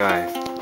guys